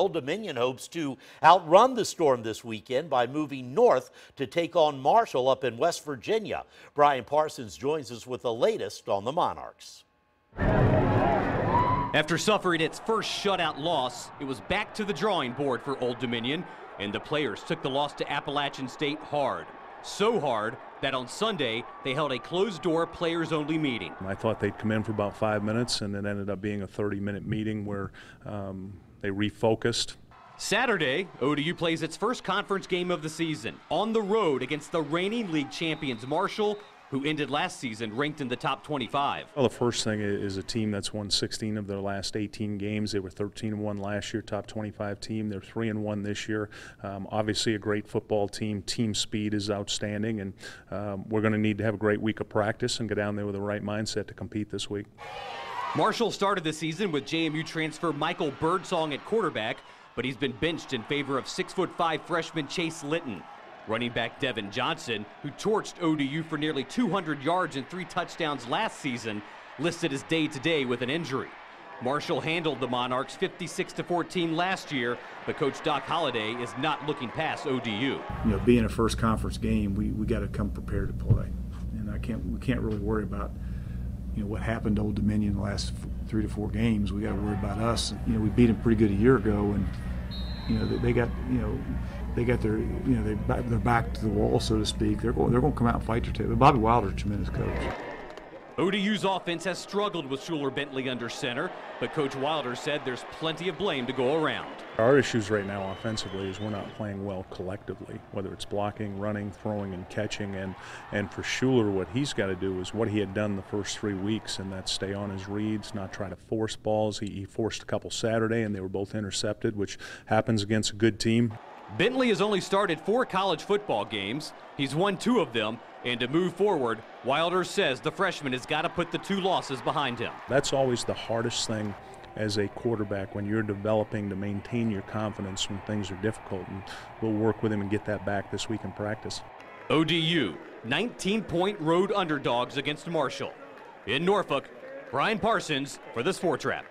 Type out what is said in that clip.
Old Dominion hopes to outrun the storm this weekend by moving north to take on Marshall up in West Virginia. Brian Parsons joins us with the latest on the Monarchs. After suffering its first shutout loss, it was back to the drawing board for Old Dominion, and the players took the loss to Appalachian State hard. So hard that on Sunday they held a closed door players only meeting. I thought they'd come in for about five minutes, and it ended up being a 30 minute meeting where um, they refocused. Saturday, ODU plays its first conference game of the season on the road against the reigning league champions Marshall, who ended last season ranked in the top 25. Well, the first thing is a team that's won 16 of their last 18 games. They were 13 and 1 last year, top 25 team. They're 3 and 1 this year. Um, obviously, a great football team. Team speed is outstanding, and um, we're going to need to have a great week of practice and get down there with the right mindset to compete this week. Marshall started the season with JMU transfer Michael Birdsong at quarterback, but he's been benched in favor of 6'5 freshman Chase Litton. Running back Devon Johnson, who torched ODU for nearly 200 yards and three touchdowns last season, listed as day to day with an injury. Marshall handled the Monarchs 56 to 14 last year, but Coach Doc Holliday is not looking past ODU. You know, being a first conference game, we, we got to come prepared to play, and I can't we can't really worry about you know what happened to Old Dominion the last three to four games. We got to worry about us. You know, we beat them pretty good a year ago, and you know they got you know they got their you know they they're back to the wall so to speak. They're going they're going to come out and fight their tail. But Bobby Wilder's a tremendous coach. ODU's offense has struggled with Shuler Bentley under center, but Coach Wilder said there's plenty of blame to go around. Our issues right now offensively is we're not playing well collectively, whether it's blocking, running, throwing, and catching. And, and for Schuler, what he's got to do is what he had done the first three weeks, and that's stay on his reads, not try to force balls. He, he forced a couple Saturday, and they were both intercepted, which happens against a good team. Bentley has only started four college football games. He's won two of them. And to move forward, Wilder says the freshman has got to put the two losses behind him. That's always the hardest thing as a quarterback when you're developing to maintain your confidence when things are difficult. And we'll work with him and get that back this week in practice. ODU, 19 point road underdogs against Marshall. In Norfolk, Brian Parsons for the Sport Trap.